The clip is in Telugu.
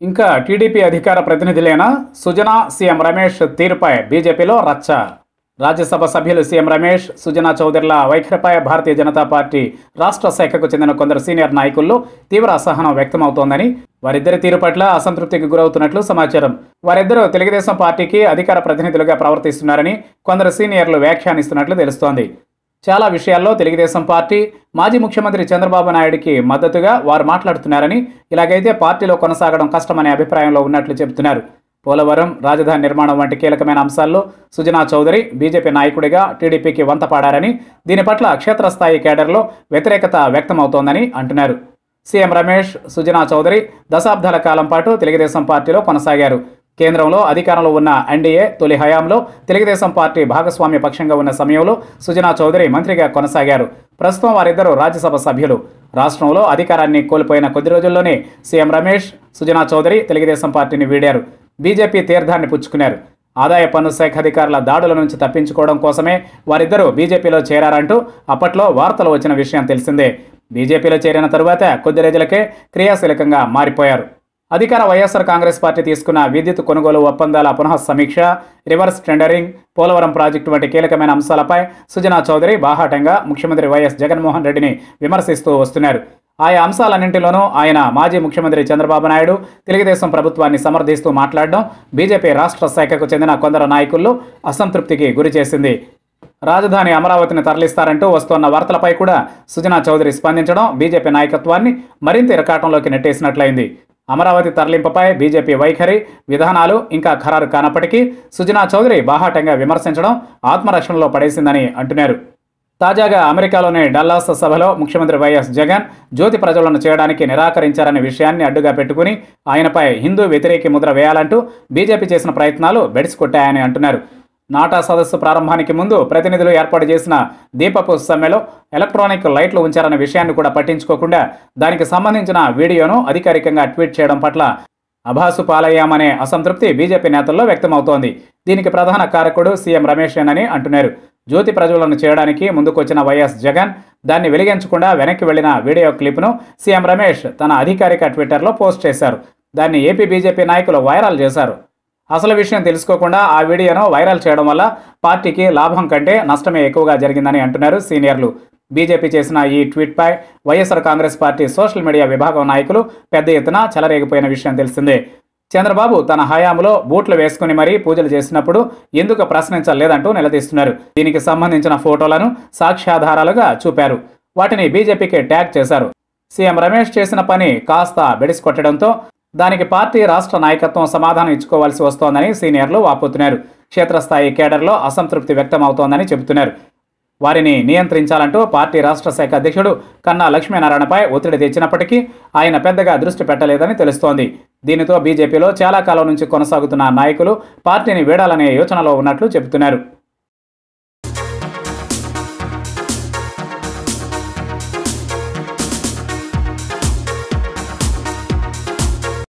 ఇంకా టీడీపీ అధికార ప్రతినిధులైన సుజనా సీఎం రమేష్ తీరుపై బీజేపీలో రచ్చ. రాజ్యసభ సభ్యులు సీఎం రమేష్ సుజనా చౌదరిల వైఖరిపై భారతీయ జనతా పార్టీ రాష్ట్ర శాఖకు చెందిన కొందరు సీనియర్ నాయకుల్లో తీవ్ర అసహనం వ్యక్తమవుతోందని వారిద్దరి తీరు పట్ల అసంతృప్తికి గురవుతున్నట్లు సమాచారం. వారిద్దరూ తెలుగుదేశం పార్టీకి అధికార ప్రతినిధులుగా ప్రవర్తిస్తున్నారని కొందరు సీనియర్లు వ్యాఖ్యానిస్తున్నట్లు తెలుస్తోంది. చాలా విషయాల్లో తెలుగుదేశం పార్టీ మాజీ ముఖ్యమంత్రి చంద్రబాబు నాయుడికి మద్దతుగా వారు మాట్లాడుతున్నారని ఇలాగైతే పార్టీలో కొనసాగడం కష్టమనే అభిప్రాయంలో ఉన్నట్లు చెబుతున్నారు. పోలవరం రాజధాని నిర్మాణం వంటి కీలకమైన అంశాల్లో సుజనా చౌదరి బీజేపీ నాయకుడిగా టీడీపీకి వంతపాడారని దీని పట్ల క్షేత్రస్థాయి కేడర్లో వ్యతిరేకత వ్యక్తమవుతోందని అంటున్నారు. సీఎం రమేష్ సుజనా చౌదరి దశాబ్దాల కాలం పాటు తెలుగుదేశం పార్టీలో కొనసాగారు. కేంద్రంలో అధికారంలో ఉన్న ఎన్డీఏ తొలి హయాంలో తెలుగుదేశం పార్టీ భాగస్వామ్య పక్షంగా ఉన్న సమయంలో సుజనా చౌదరి మంత్రిగా కొనసాగారు. ప్రస్తుతం వారిద్దరూ రాజ్యసభ సభ్యులు. రాష్ట్రంలో అధికారాన్ని కోల్పోయిన కొద్ది రోజుల్లోనే సీఎం రమేష్ సుజనా చౌదరి తెలుగుదేశం పార్టీని వీడారు. బీజేపీ తీర్థాన్ని పుచ్చుకున్నారు. ఆదాయ పన్ను శాఖ అధికారుల దాడుల నుంచి తప్పించుకోవడం కోసమే వారిద్దరూ బీజేపీలో చేరారంటూ అప్పట్లో వార్తలు వచ్చిన విషయం తెలిసిందే. బీజేపీలో చేరిన తరువాత కొద్ది రోజులకే క్రియాశీలకంగా మారిపోయారు. అధికార వైఎస్ఆర్ కాంగ్రెస్ పార్టీ తీసుకున్న విద్యుత్ కొనుగోలు ఒప్పందాల పునః సమీక్ష రివర్స్ టెండరింగ్ పోలవరం ప్రాజెక్టు వంటి కీలకమైన అంశాలపై సుజనా చౌదరి బాహాటంగా ముఖ్యమంత్రి వైఎస్ జగన్మోహన్ రెడ్డిని విమర్శిస్తూ వస్తున్నారు. ఆయా అంశాలన్నింటిలోనూ ఆయన మాజీ ముఖ్యమంత్రి చంద్రబాబు నాయుడు తెలుగుదేశం ప్రభుత్వాన్ని సమర్థిస్తూ మాట్లాడడం బీజేపీ రాష్ట్ర శాఖకు చెందిన కొందరు నాయకుల్లో అసంతృప్తికి గురి చేసింది. రాజధాని అమరావతిని తరలిస్తారంటూ వస్తున్న వార్తలపై కూడా సుజనా చౌదరి స్పందించడం బీజేపీ నాయకత్వాన్ని మరింత ఇరకాటంలోకి నెట్టేసినట్లయింది. అమరావతి తరలింపుపై బీజేపీ వైఖరి విధానాలు ఇంకా ఖరారు కానప్పటికీ సుజనా చౌదరి బాహాటంగా విమర్శించడం ఆత్మరక్షణలో పడేసిందని అంటున్నారు. తాజాగా అమెరికాలోని డల్లాస్ సభలో ముఖ్యమంత్రి వైఎస్ జగన్ జ్యోతి ప్రజలను చేయడానికి నిరాకరించారనే విషయాన్ని అడ్డుగా పెట్టుకుని ఆయనపై హిందూ వ్యతిరేకి ముద్ర వేయాలంటూ బీజేపీ చేసిన ప్రయత్నాలు బెడిసి కొట్టాయని అంటున్నారు. నాటా సదస్సు ప్రారంభానికి ముందు ప్రతినిధులు ఏర్పాటు చేసిన దీపపు సమ్మెలో ఎలక్ట్రానిక్ లైట్లు ఉంచారన్న విషయాన్ని కూడా పట్టించుకోకుండా దానికి సంబంధించిన వీడియోను అధికారికంగా ట్వీట్ చేయడం పట్ల అభాసు పాలయ్యామనే అసంతృప్తి బీజేపీ నేతల్లో వ్యక్తమవుతోంది. దీనికి ప్రధాన కారకుడు సీఎం రమేషేనని అంటున్నారు. జ్యోతి ప్రజలను చేయడానికి ముందుకొచ్చిన వైఎస్ జగన్ దాన్ని వెలిగించకుండా వెనక్కి వెళ్ళిన వీడియో క్లిప్ను సీఎం రమేష్ తన అధికారిక ట్విట్టర్లో పోస్ట్ చేశారు. దాన్ని ఏపీ బీజేపీ నాయకులు వైరల్ చేశారు. అసలు విషయం తెలుసుకోకుండా ఆ వీడియోను వైరల్ చేయడం వల్ల పార్టీకి లాభం కంటే నష్టమే ఎక్కువగా జరిగిందని అంటున్నారు సీనియర్లు. బీజేపీ చేసిన ఈ ట్వీట్పై YSR Congress party social media విభాగం నాయకులు పెద్ద ఎత్తున చెలరేగిపోయిన విషయం తెలిసిందే. చంద్రబాబు తన హయాంలో బూట్లు వేసుకుని మరీ పూజలు చేసినప్పుడు ఎందుకు ప్రశ్నించలేదంటూ నిలదీస్తున్నారు. దీనికి సంబంధించిన ఫోటోలను సాక్ష్యాధారాలుగా చూపారు. వాటిని బీజేపీకి ట్యాగ్ చేశారు. సీఎం రమేష్ చేసిన పని కాస్త బెడిసికొట్టడంతో దానికి పార్టీ రాష్ట్ర నాయకత్వం సమాధానం ఇచ్చుకోవాల్సి వస్తోందని సీనియర్లు వాపోతున్నారు. క్షేత్రస్థాయి కేడర్లో అసంతృప్తి వ్యక్తమవుతోందని చెబుతున్నారు. వారిని నియంత్రించాలంటూ పార్టీ రాష్ట్ర శాఖ అధ్యక్షుడు కన్నా లక్ష్మీనారాయణపై ఒత్తిడి తెచ్చినప్పటికీ ఆయన పెద్దగా దృష్టి పెట్టలేదని తెలుస్తోంది. దీనితో బీజేపీలో చాలా కాలం నుంచి కొనసాగుతున్న నాయకులు పార్టీని వీడాలనే యోచనలో ఉన్నట్లు చెబుతున్నారు.